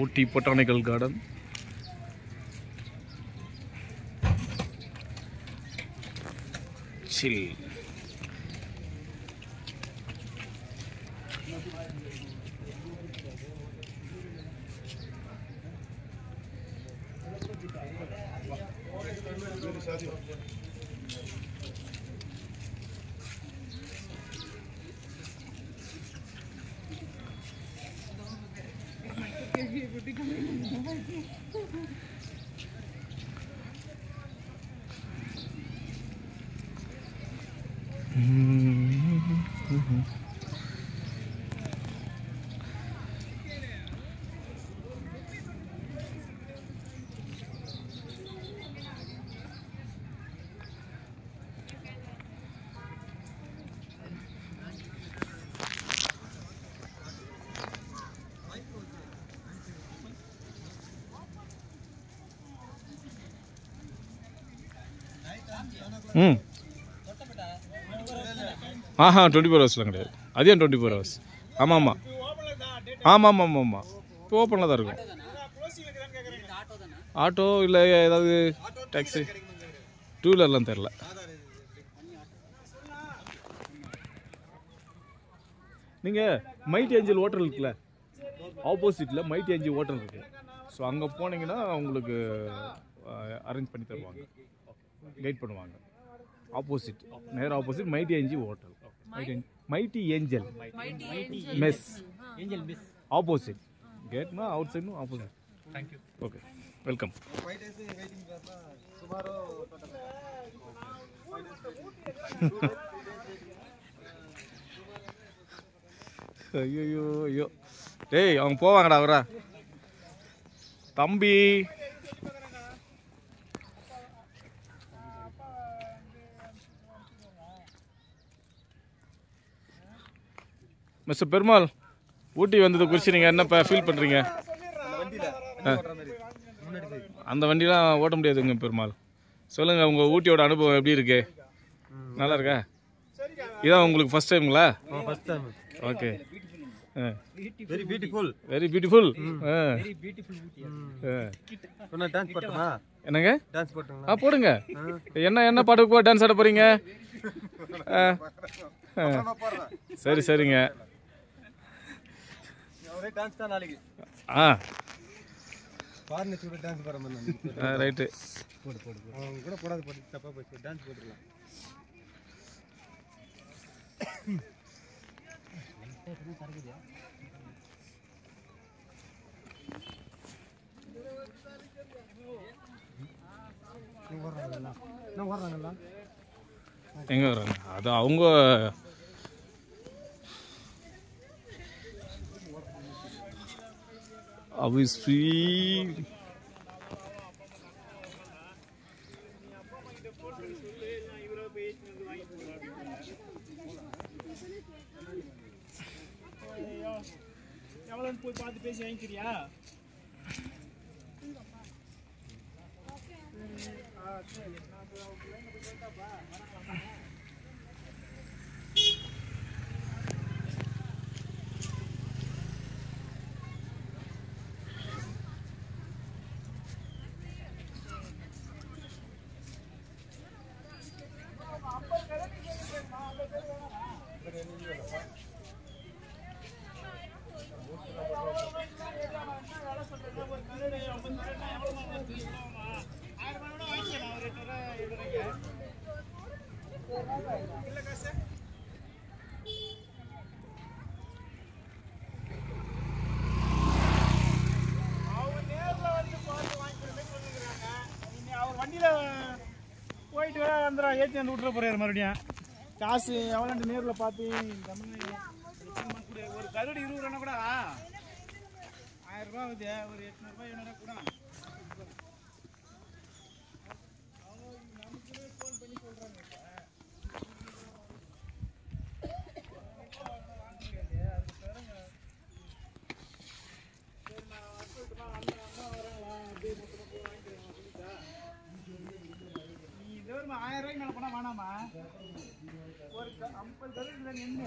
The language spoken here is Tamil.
ऊटी बोटानिकल गार्डन चिल ஆஹா டுவெண்ட்டி ஃபோர் ஹவர்ஸ்லாம் கிடையாது. அது ஏன் டுவெண்ட்டி ஃபோர் ஹவர்ஸ் ஆமாம் ஆமாம் ஆமாம் ஆமாம் ஆமாம் ஆமாம் இப்போ ஓப்பனில் தான் இருக்கும். ஆட்டோ இல்லை ஏதாவது டாக்ஸி டூ வீலர்லாம் தெரில நீங்கள் மைட் ஏஞ்சல் ஹோட்டல் இருக்குல்ல? ஆப்போசிட்டில் மைட் ஏஞ்சல் ஹோட்டல் இருக்குது ஸோ அங்கே போனீங்கன்னா உங்களுக்கு அரேஞ்ச் பண்ணி தருவாங்க. கைட் பண்ணுவாங்க. ஆப்போசிட் நேர் opposite Mighty Angel Hotel Mighty Angel mess Angel opposite గేట్నా outside opposite thank you okay welcome ஐயோ ஐயோ. டேய் அவங்க போவாங்கடா அவரா. தம்பி. மிஸ்டர் பெருமாள் ஊட்டி வந்தது குறித்து நீங்கள் என்ன இப்போ ஃபீல் பண்ணுறீங்க அந்த வண்டிலாம் ஓட்ட முடியாதுங்க பெருமாள். சொல்லுங்கள் உங்கள் ஊட்டியோட அனுபவம் எப்படி இருக்கு? நல்லா இருக்கா? இதான் உங்களுக்கு first டைம்ங்களா okay very beautiful very beautiful என்னங்க? ஆ போடுங்க. என்ன என்ன பாட்டுக்கு போ டான்ஸ் ஆட போறீங்க? சரி சரிங்க. ஒரே டான்ஸ் தான் நாளைக்கு. ஆ. பாருங்க சூட டான்ஸ் போற மாதிரி ரைட்டு. போடு போடு அவங்க கூட போடாது போட்டு தப்பா போச்சு. டான்ஸ் போட்டுடலாம். எங்கே வர்றாங்க? அது அவங்க obviously எவ்வளோன்னு போய் பார்த்து பேசி வாங்கிக்கிறியா அவங்க நேர்ல வந்து பார்த்து வாங்கிக்கிறேன்னு சொல்லிக்கிறாங்க நீங்க அவர் வண்டியில போயிட்டு வந்துடும் ஏற்றி வந்து விட்டுற போறாரு மறுபடியும். காசு எவ்வளோன்ட்டு நேரில் பார்த்து ஒரு கருடு இருபது ரூபா கூட ஆயிரம் ரூபா ஆகுது ஒரு எட்நூறுபா எழுநூறுவா கூட. மேலே போனால் வேணாமா? ஒரு ஐம்பது சதவீதம் நின்று